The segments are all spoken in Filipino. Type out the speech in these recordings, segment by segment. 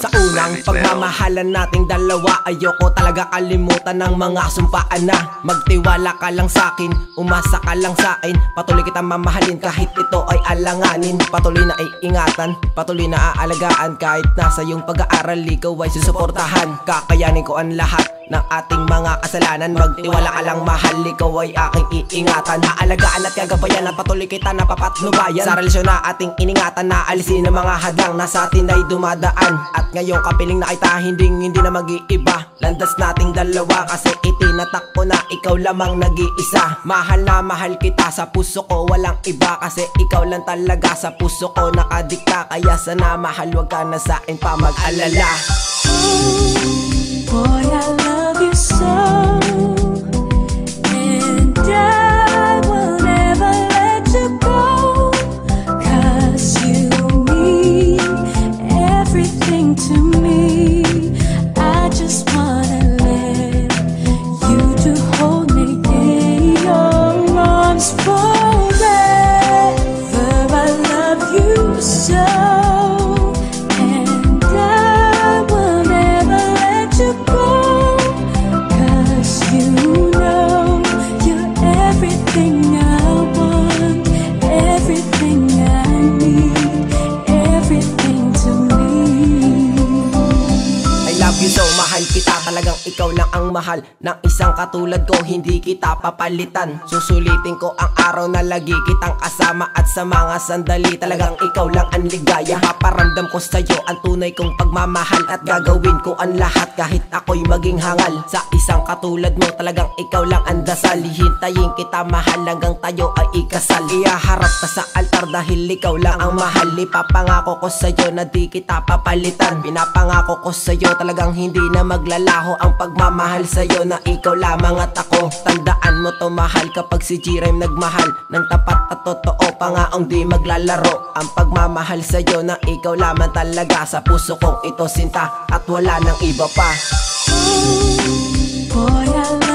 Sa unang pagmamahalan nating dalawa Ayoko talaga kalimutan ng mga sumpaan na Magtiwala ka lang sa akin, umasa ka lang sa akin. Patuloy kitang mamahalin kahit ito ay alanganin. Patuloy na iingatan, patuloy na aalagaan Kahit nasa iyong pag-aaral, ikaw ay susuportahan. Kakayanin ko ang lahat ng ating mga kasalanan. Magtiwala ka lang mahal, ikaw ay aking iingatan. Aalagaan at gagabayan at patuloy kita napapatnubayan. Sa relasyon na ating iningatan na alisin ang mga hadlang na sa atin ay dumadaan. At ngayong kapiling na kita hindi hindi na mag-iiba. Landas nating dalawa kasi itinatak ko na ikaw lamang nag-iisa. Mahal na mahal kita sa puso ko walang iba. Kasi ikaw lang talaga sa puso ko nakadikta. Kaya sana mahal wag ka na sa akin pa mag-alala. Boy, mahal kita. Talagang ikaw lang ang mahal Ng isang katulad ko, hindi kita papalitan. Susulitin ko ang araw na lagi kitang kasama At sa mga sandali, talagang ikaw lang ang ligaya. Paparamdam ko sa'yo ang tunay kong pagmamahal At gagawin ko ang lahat kahit ako'y maging hangal. Sa isang katulad mo, talagang ikaw lang ang dasal. Hihintayin kita mahal hanggang tayo ay ikasal. Iyaharap ka sa altar dahil ikaw lang ang mahal. Ipapangako ko sa'yo na di kita papalitan. Pinapangako ko sa'yo talagang hindi na maglalaho Ang pagmamahal sa'yo na ikaw lamang at ako. Tandaan mo to mahal kapag si G-Rhyme nagmahal. Nang tapat at totoo pa nga ang di maglalaro. Ang pagmamahal sa'yo na ikaw lamang talaga. Sa puso kong ito sinta at wala nang iba pa. Boy, I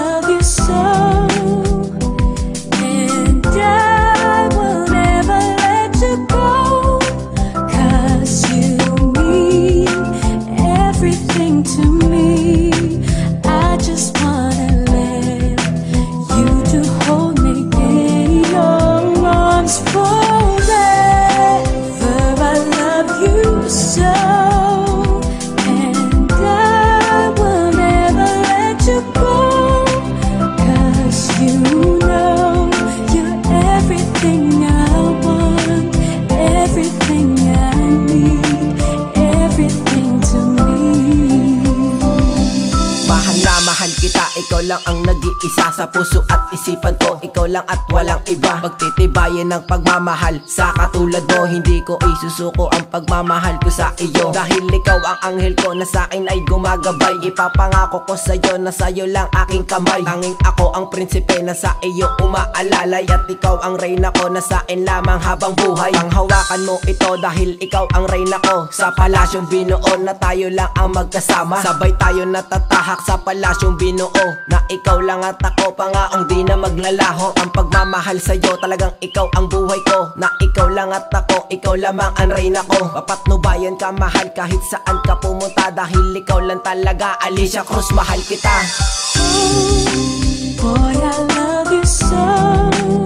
ikaw lang ang nag-iisa sa puso at isipan ko. Ikaw lang at walang iba. Pagtitibayan ng pagmamahal. Sa katulad mo, hindi ko isusuko ang pagmamahal ko sa iyo. Dahil ikaw ang anghel ko na sa akin ay gumagabay. Ipapangako ko sa'yo na sa'yo lang aking kamay. Tanging ako ang prinsipe na sa iyo umaalalay. At ikaw ang reyna ko na sa akin lamang habang buhay. Ang hawakan mo ito dahil ikaw ang reyna ko. Sa palasyong binuo na tayo lang ang magkasama. Sabay tayo natatahak sa palasyong binuo Na ikaw lang at ako pa nga ang di na maglalaho. Ang pagmamahal sa'yo talagang ikaw ang buhay ko. Na ikaw lang at ako, ikaw lamang ang reyna ko. Papatnubayan ka mahal kahit saan ka pumunta. Dahil ikaw lang talaga Alicia Cruz mahal kita. Boy, I love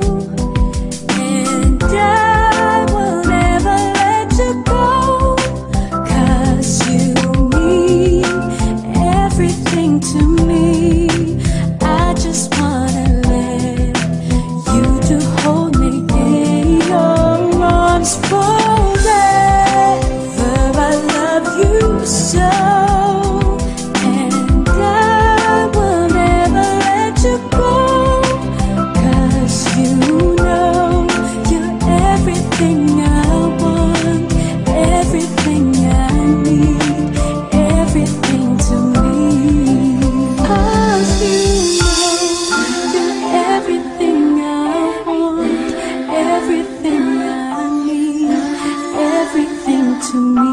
to me.